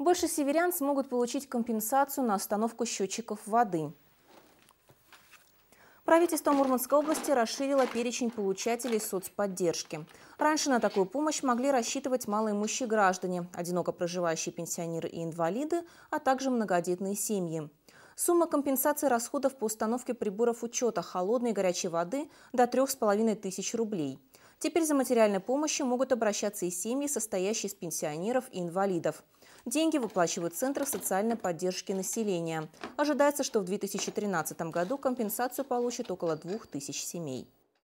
Больше северян смогут получить компенсацию на остановку счетчиков воды. Правительство Мурманской области расширило перечень получателей соцподдержки. Раньше на такую помощь могли рассчитывать малоимущие граждане, одиноко проживающие пенсионеры и инвалиды, а также многодетные семьи. Сумма компенсации расходов по установке приборов учета холодной и горячей воды до 3,5 тысяч рублей. Теперь за материальной помощью могут обращаться и семьи, состоящие из пенсионеров и инвалидов. Деньги выплачивают Центры социальной поддержки населения. Ожидается, что в 2013 году компенсацию получат около 2000 семей.